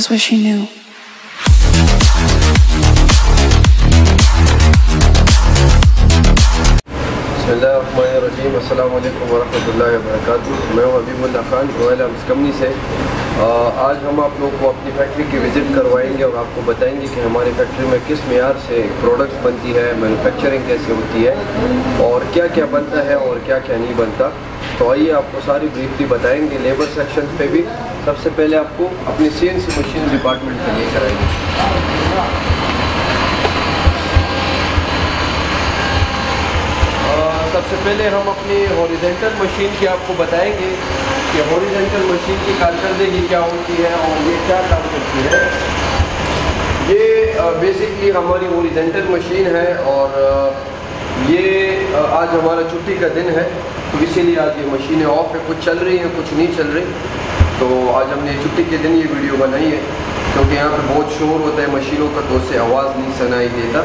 just what she knew. मैं हूँ Habibullah Khan arms company से। आज हम आप लोग को अपनी फैक्ट्री की विज़िट करवाएँगे और आपको बताएँगे कि हमारी फैक्ट्री में किस मैार से प्रोडक्ट्स बनती है मैन्युफैक्चरिंग कैसे होती है और क्या क्या बनता है और क्या क्या नहीं बनता। तो आइए आपको सारी ब्रीफली बताएँगे लेबर सेक्शन पे भी। सबसे पहले आपको अपनी C N C machine department के लिए कराएँगे। सबसे पहले हम अपनी हॉरिजेंटल मशीन की आपको बताएँगे कि हॉरिजेंटल मशीन की कारकर्दगी क्या होती है और ये क्या काम करती है। ये बेसिकली हमारी हॉरिजेंटल मशीन है और ये आज हमारा छुट्टी का दिन है तो इसीलिए आज ये मशीनें ऑफ़ है। कुछ चल रही हैं, कुछ नहीं चल रही। तो आज हमने छुट्टी के दिन ये वीडियो बनाई है, क्योंकि यहाँ पे बहुत शोर होता है, मशीनों का तो उससे आवाज़ नहीं, सुनाई देता।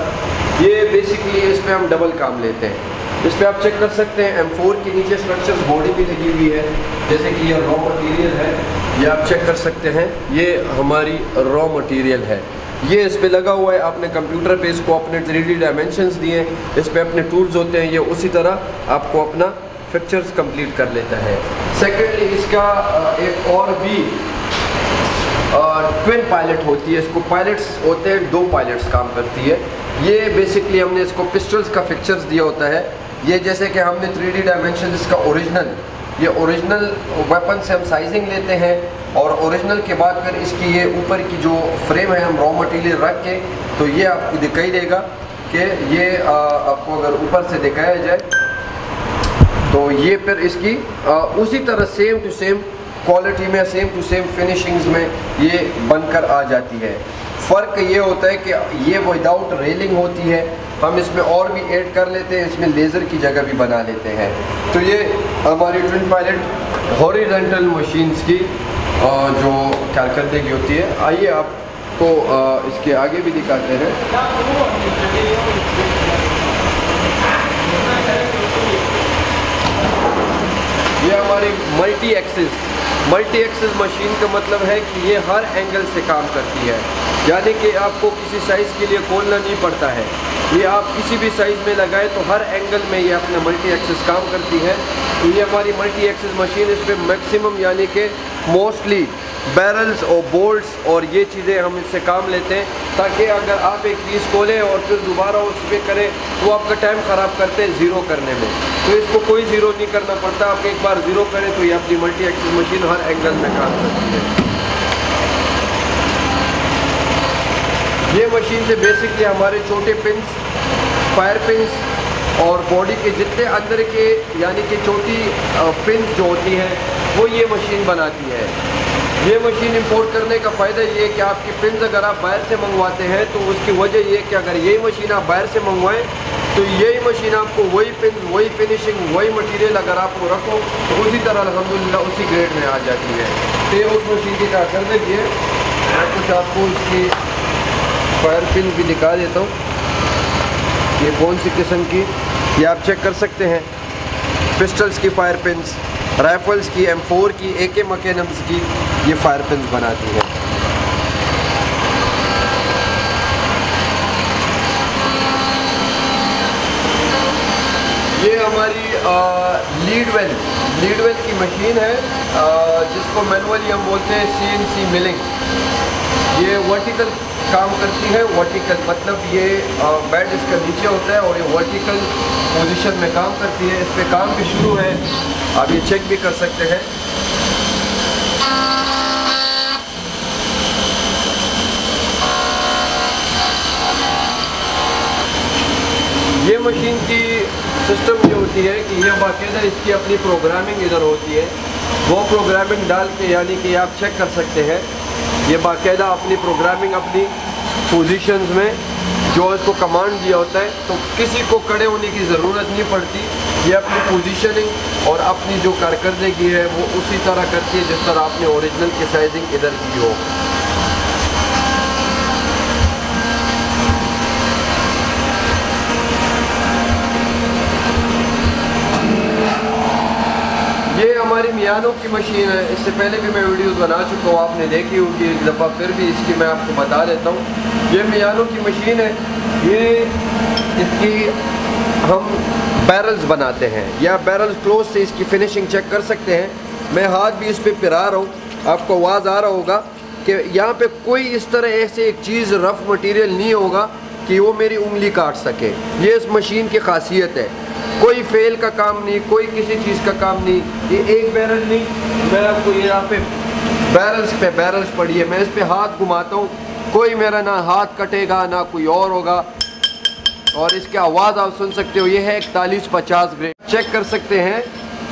ये बेसिकली इस पर हम डबल काम लेते हैं। इस पर आप चेक कर सकते हैं एम फोर के नीचे स्ट्रक्चर्स बॉडी भी लगी हुई है। जैसे कि यह रॉ मटेरियल है, ये आप चेक कर सकते हैं, ये हमारी रॉ मटेरियल है। ये इस पर लगा हुआ है, आपने कंप्यूटर पे इसको अपने थ्री डी डायमेंशन दिए, इस पर अपने टूल्स होते हैं, ये उसी तरह आपको अपना पिक्चर्स कंप्लीट कर लेता है। सेकेंडली इसका एक और भी ट्विन पायलट होती है। इसको पायलट्स होते हैं, दो पायलट्स काम करती है। ये बेसिकली हमने इसको पिस्टल्स का पिक्चर्स दिया होता है। ये जैसे कि हमने थ्री डी डायमेंशन इसका ओरिजिनल ये ओरिजिनल वेपन से हम साइजिंग लेते हैं और ओरिजिनल के बाद फिर इसकी ये ऊपर की जो फ्रेम है, हम रॉ मटेरियल रख के तो ये आपको दिखाई देगा कि ये आपको अगर ऊपर से दिखाया जाए तो ये फिर इसकी आ, उसी तरह सेम टू सेम क्वालिटी में सेम टू सेम फिनिशिंग्स में ये बनकर आ जाती है। फ़र्क ये होता है कि ये विदाउट रेलिंग होती है हम इसमें और भी ऐड कर लेते हैं इसमें लेज़र की जगह भी बना लेते हैं। तो ये हमारी ट्विन पायलट हॉरिजेंटल मशीन्स की जो कारकर्दगी होती है। आइए आपको इसके आगे भी दिखाते हैं। ये हमारी multi axis multi axis machine का मतलब है कि ये हर एंगल से काम करती है। यानी कि आपको किसी साइज़ के लिए खोलना नहीं पड़ता है। ये आप किसी भी साइज़ में लगाएँ तो हर एंगल में ये अपना मल्टी एक्सिस काम करती है। तो ये हमारी मल्टी एक्सिस मशीन इस पर मैक्सिमम यानी कि मोस्टली बैरल्स और बोल्ट्स और ये चीज़ें हम इससे काम लेते हैं ताकि अगर आप एक पीस खोलें और फिर दोबारा उस पर करें तो आपका टाइम ख़राब करते हैं ज़ीरो करने में। तो इसको कोई ज़ीरो नहीं करना पड़ता। आप एक बार ज़ीरो करें तो ये अपनी मल्टी एक्सेस मशीन हर एंगल में काम करती है। ये मशीन से बेसिकली हमारे छोटे पिंस फायर पिंस और बॉडी के जितने अंदर के, यानी कि छोटी पिंस जो होती हैं वो ये मशीन बनाती है। ये मशीन इंपोर्ट करने का फ़ायदा ये है कि आपकी पिंस अगर आप बाहर से मंगवाते हैं तो उसकी वजह ये कि अगर यही मशीन आप बाहर से मंगवाएँ तो यही मशीन आपको वही पिन वही फिनिशिंग वही मटेरियल अगर आपको रखो तो उसी तरह अलहमदिल्ला उसी ग्रेड में आ जाती है। तो ये उस मशीन की क्या कर देखिए मैं कुछ आपको इसकी फायर पिन भी दिखा देता हूँ। ये कौन सी किस्म की, ये आप चेक कर सकते हैं। पिस्टल्स की फायर पिन्स राइफल्स की एम फोर की ए के मकेनम्स की ये फायर पिन्स बनाती है। ये हमारी लीड वेल लीड वेल की मशीन है आ, जिसको मैनुअली हम बोलते हैं सी एन सी मिलिंग ये वर्टिकल काम करती है वर्टिकल मतलब ये बेड इसका नीचे होता है और ये वर्टिकल पोजीशन में काम करती है। इस पर काम भी शुरू है। आप ये चेक भी कर सकते हैं। ये मशीन की सिस्टम ये होती है कि ये बाकायदा इसकी अपनी प्रोग्रामिंग इधर होती है। वो प्रोग्रामिंग डाल के, यानी कि आप चेक कर सकते हैं। ये बाकायदा अपनी प्रोग्रामिंग अपनी पोजीशंस में जो इसको कमांड दिया होता है तो किसी को कड़े होने की ज़रूरत नहीं पड़ती। ये अपनी पोजीशनिंग और अपनी जो कारकर्दगी है, वो उसी तरह करती है जिस तरह आपने ओरिजिनल की साइजिंग इधर की हो। हमारी मियानों की मशीन है। इससे पहले भी मैं वीडियोस बना चुका हूँ, आपने देखी होगी एक दफ़ा, फिर भी इसकी मैं आपको बता देता हूँ। ये मियानों की मशीन है। ये इसकी हम बैरल्स बनाते हैं, या बैरल्स क्लोज से इसकी फिनिशिंग चेक कर सकते हैं। मैं हाथ भी इस पर पिरा रहा हूँ। आपको आवाज़ आ रहा होगा कि यहाँ पे कोई इस तरह ऐसे एक चीज़ रफ़ मटेरियल नहीं होगा कि वो मेरी उंगली काट सके। ये इस मशीन की खासियत है। कोई फेल का काम नहीं, कोई किसी चीज़ का काम नहीं। ये एक बैरल नहीं, मैं आपको यहाँ पे बैरल्स पे बैरल्स पड़ी है। मैं इस पर हाथ घुमाता हूँ। कोई मेरा ना हाथ कटेगा, ना कोई और होगा। और इसकी आवाज़ आप सुन सकते हो। ये है इकतालीस पचास ग्रेड चेक कर सकते हैं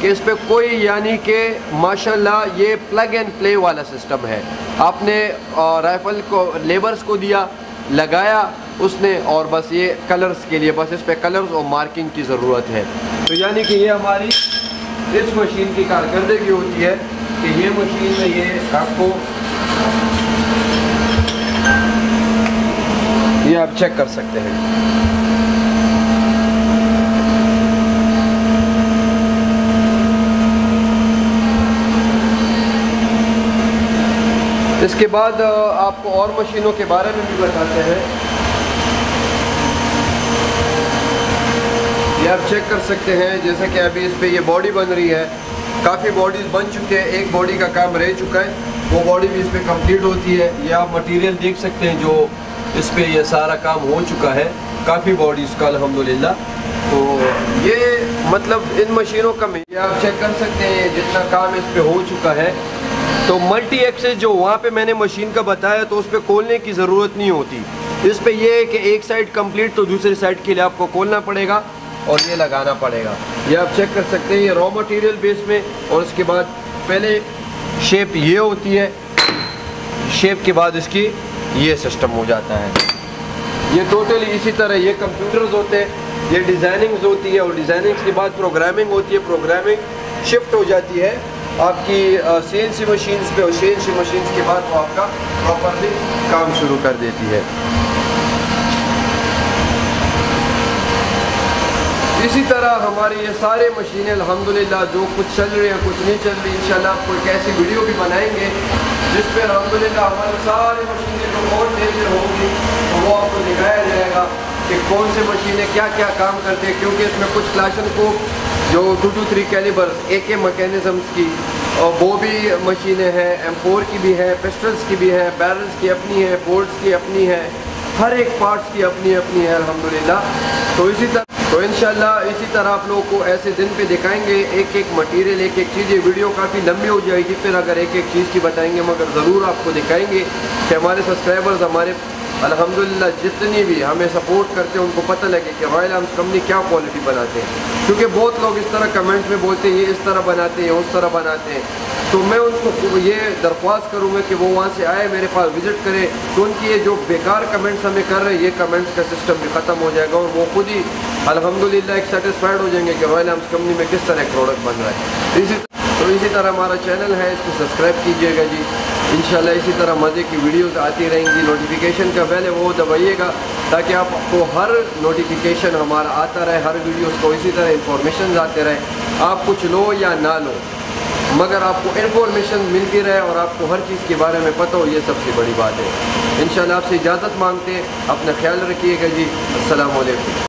कि इस पर कोई यानी कि माशाल्लाह ये प्लग एंड प्ले वाला सिस्टम है। आपने राइफ़ल को लेबर्स को दिया, लगाया उसने और बस ये कलर्स के लिए, बस इस पर कलर्स और मार्किंग की ज़रूरत है। तो यानी कि ये हमारी इस मशीन की कारकर्दगी होती है कि ये मशीन में ये आपको ये आप चेक कर सकते हैं। इसके बाद आपको और मशीनों के बारे में भी बताते हैं। ये आप चेक कर सकते हैं, जैसे कि अभी इस पर ये बॉडी बन रही है। काफ़ी बॉडीज़ बन चुके हैं, एक बॉडी का काम रह चुका है, वो बॉडी भी इस पर कंप्लीट होती है। ये आप मटीरियल देख सकते हैं जो इस पर यह सारा काम हो चुका है। काफ़ी बॉडीज़ का अलहमदिल्ला तो ये मतलब इन मशीनों का ये आप चेक कर सकते हैं, जितना काम इस पर हो चुका है। तो मल्टी एक्सेस जो वहाँ पे मैंने मशीन का बताया तो उस पर खोलने की ज़रूरत नहीं होती। इस पर यह है कि एक साइड कंप्लीट तो दूसरी साइड के लिए आपको खोलना पड़ेगा। और ये लगाना पड़ेगा। ये आप चेक कर सकते हैं, ये रॉ मटेरियल बेस में, और उसके बाद पहले शेप ये होती है शेप के बाद इसकी ये सिस्टम हो जाता है। ये टोटली इसी तरह, ये कंप्यूटर्स होते हैं, ये डिज़ाइनिंग होती है, और डिज़ाइनिंग के बाद प्रोग्रामिंग होती है प्रोग्रामिंग शिफ्ट हो जाती है। आपकी सी एन सी मशीन्स पे और सी एन सी मशीन्स के बाद वो आपका प्रॉपरली काम शुरू कर देती है। इसी तरह हमारी ये सारे मशीनें, अल्हम्दुलिल्लाह, जो कुछ चल रही हैं, कुछ नहीं चल रही, इंशाल्लाह आपको एक ऐसी वीडियो भी बनाएँगे जिस पर अलहमदिल्ला हमारे सारे मशीनें जो बहुत डेंजर होंगी तो वो आपको दिखाया जाएगा कि कौन से मशीनें क्या क्या काम करते हैं, क्योंकि इसमें कुछ क्लाशन को जो two two three caliber A K mechanisms की और वो भी मशीनें हैं एम फोर की भी है पिस्टल्स की भी है बैरल्स की अपनी है बोल्ट्स की अपनी है, हर एक पार्ट्स की अपनी अपनी है, अल्हम्दुलिल्लाह। तो इसी तरह तो इन इसी तरह आप लोगों को ऐसे दिन पे दिखाएँगे एक एक मटेरियल एक एक चीज़। ये वीडियो काफ़ी लंबी हो जाएगी, फिर अगर एक एक चीज़ की बताएँगे मगर ज़रूर आपको दिखाएँगे कि हमारे सब्सक्राइबर्स हमारे, अल्हम्दुलिल्लाह, जितनी भी हमें सपोर्ट करते हैं, उनको पता लगे कि रॉयल आर्म्स कंपनी क्या क्वालिटी बनाते हैं। क्योंकि बहुत लोग इस तरह कमेंट्स में बोलते हैं, ये इस तरह बनाते हैं उस तरह बनाते हैं। तो मैं उनको ये दरख्वास्त करूँगा कि वो वहाँ से आए, मेरे पास विज़िट करें। तो उनकी ये जो बेकार कमेंट्स हमें कर रहे हैं, ये कमेंट्स का सिस्टम भी ख़त्म हो जाएगा और वो खुद ही अलहमदिल्ला एक सेटिस्फाइड हो जाएँगे कि रॉयल आर्म्स कंपनी में किस तरह प्रोडक्ट बन रहा है। इसी तो इसी तरह हमारा चैनल है, इसको सब्सक्राइब कीजिएगा जी। इन इसी तरह मज़े की वीडियोस आती रहेंगी। नोटिफिकेशन का पहले वो दबाइएगा, ताकि आपको हर नोटिफिकेशन हमारा आता रहे, हर वीडियोस को इसी तरह इंफॉर्मेशन आते रहे। आप कुछ लो या ना लो, मगर आपको इन्फॉर्मेशन मिलती रहे और आपको हर चीज़ के बारे में पता हो, ये सबसे बड़ी बात है। इन आपसे इजाज़त मांगते हैं, अपना ख्याल रखिएगा जी। असलकुम